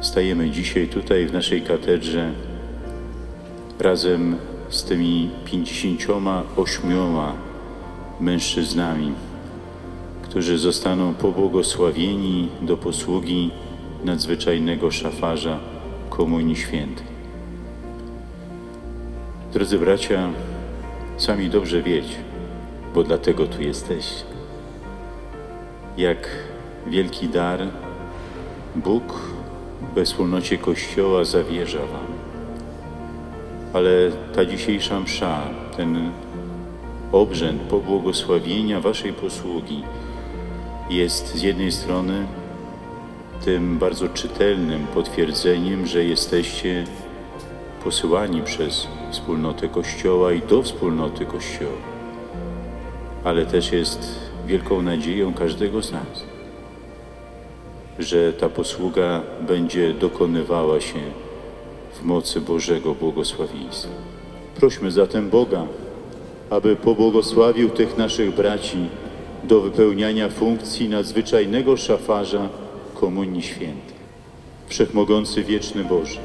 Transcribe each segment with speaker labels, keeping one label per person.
Speaker 1: jesteśmy dzisiaj tutaj w naszej katedrze razem z tymi 58 mężczyznami, którzy zostaną pobłogosławieni do posługi nadzwyczajnego szafarza Komunii Świętej. Drodzy bracia, sami dobrze wiecie, bo dlatego tu jesteście, jak wielki dar Bóg we wspólnocie Kościoła zawierza Wam. Ale ta dzisiejsza msza, ten obrzęd pobłogosławienia Waszej posługi jest z jednej strony tym bardzo czytelnym potwierdzeniem, że jesteście posyłani przez wspólnotę Kościoła i do wspólnoty Kościoła, ale też jest wielką nadzieją każdego z nas, że ta posługa będzie dokonywała się w mocy Bożego błogosławieństwa. Prośmy zatem Boga, aby pobłogosławił tych naszych braci do wypełniania funkcji nadzwyczajnego szafarza Komunii Świętej. Wszechmogący wieczny Boże,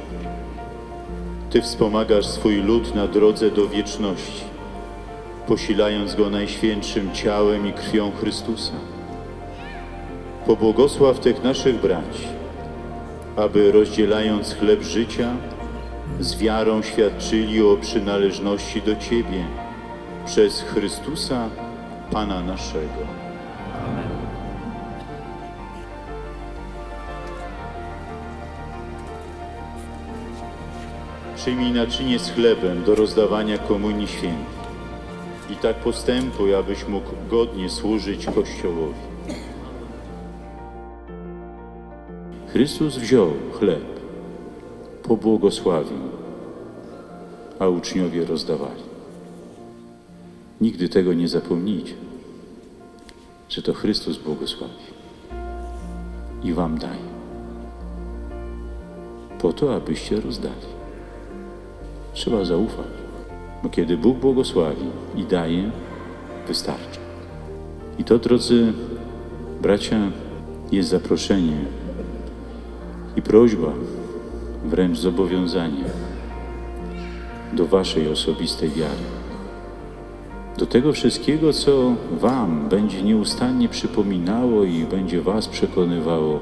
Speaker 1: Ty wspomagasz swój lud na drodze do wieczności, posilając go najświętszym ciałem i krwią Chrystusa. Pobłogosław tych naszych braci, aby rozdzielając chleb życia, z wiarą świadczyli o przynależności do Ciebie przez Chrystusa, Pana naszego. Przyjmij naczynie z chlebem do rozdawania Komunii Świętej i tak postępuj, abyś mógł godnie służyć Kościołowi. Chrystus wziął chleb, pobłogosławił, a uczniowie rozdawali. Nigdy tego nie zapomnijcie, że to Chrystus błogosławi i wam daje. Po to, abyście rozdali. Trzeba zaufać, bo kiedy Bóg błogosławi i daje, wystarczy. I to, drodzy bracia, jest zaproszenie i prośba, wręcz zobowiązanie do Waszej osobistej wiary. Do tego wszystkiego, co Wam będzie nieustannie przypominało i będzie Was przekonywało,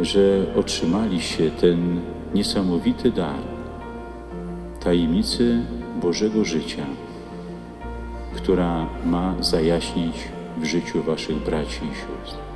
Speaker 1: że otrzymaliście ten niesamowity dar tajemnicy Bożego życia, która ma zajaśnić w życiu Waszych braci i sióstr.